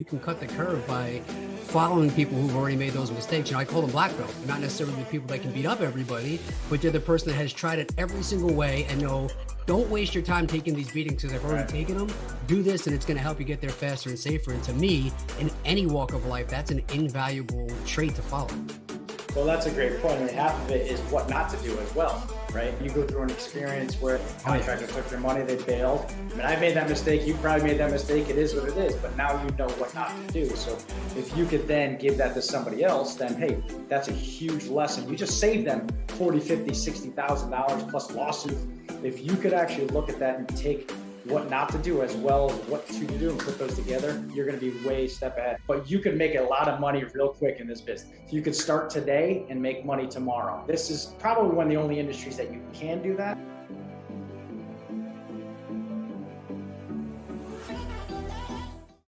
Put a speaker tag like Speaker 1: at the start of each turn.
Speaker 1: you can cut the curve by following people who've already made those mistakes. You know, I call them black belt. They're not necessarily the people that can beat up everybody, but they're the person that has tried it every single way and know don't waste your time taking these beatings because I've already right. taken them. Do this and it's going to help you get there faster and safer. And to me, in any walk of life, that's an invaluable trait to follow.
Speaker 2: Well, that's a great point. I mean, half of it is what not to do as well, right? You go through an experience where oh, contractor took their money, they bailed. I mean, I made that mistake. You probably made that mistake. It is what it is. But now you know what not to do. So if you could then give that to somebody else, then hey, that's a huge lesson. You just saved them 40, 50, 60,000 dollars plus lawsuit. If you could actually look at that and take what not to do as well as what to do and put those together, you're going to be way step ahead. But you could make a lot of money real quick in this business. You could start today and make money tomorrow. This is probably one of the only industries that you can do that.